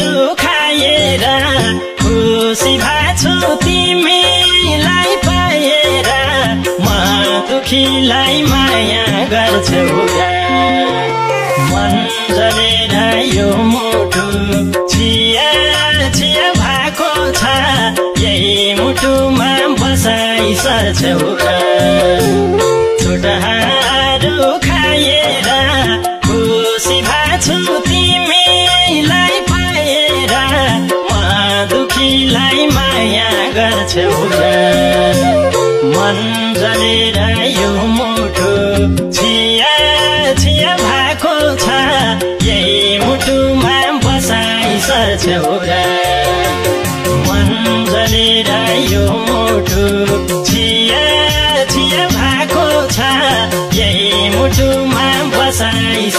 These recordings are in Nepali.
दुखाएर खुसी छु तिमीलाई पाएर म दुखीलाई माया गर्छु। मन जलेर यो मुटु छिया छिया भएको छ यही मुटुमा बसाइ सर्छौ छुटा गर्छौ मन जलेर यो मुटु छिया छिया भएको छ। यही मुटुमा बसाइ सर्छौ मन जलेर यो मुटु छिया छिया भएको छ। यही मुटुमा बसाइ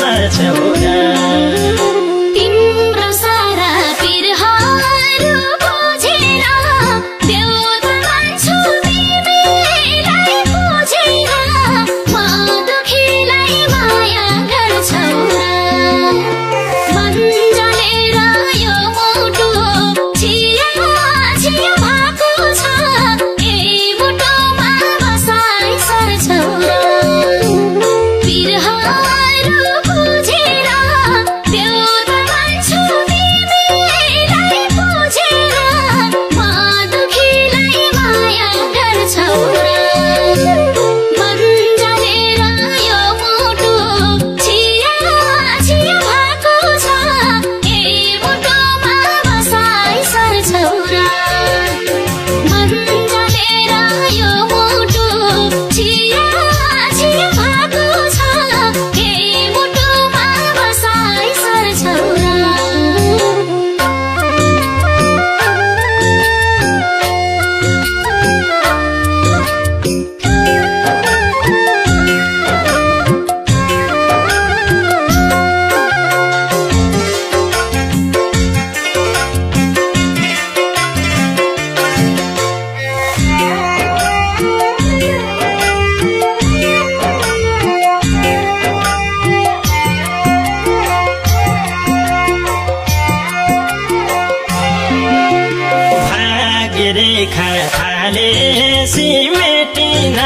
थाले सिमेटिन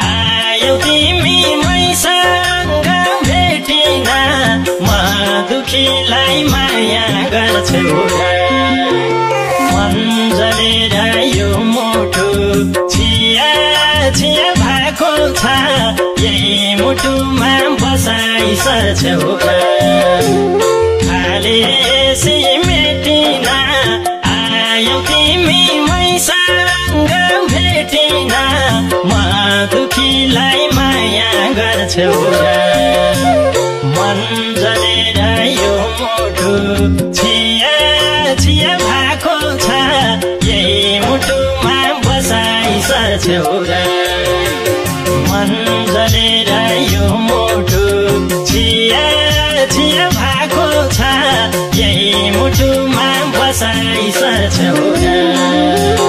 आयौ तिमी मैसँग भेटिन। म दुखीलाई माया गर्छु। मन जलेर यो मुटु छिया छिया भएको छ। यही मुटुमा बसाइ सर्छौ खाले सिमेटिन आयौ तिमी मैसँग भेटिन म दुखीलाई माया गर्छौ। मन जलेर यो मुटु छिया छिया भएको छ। यही मुटुमा बसाइ सर्छौ मन जलेर यो मुटु छिया छिया भएको छ। यही मुटुमा बसाइ सर्छौ